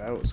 That was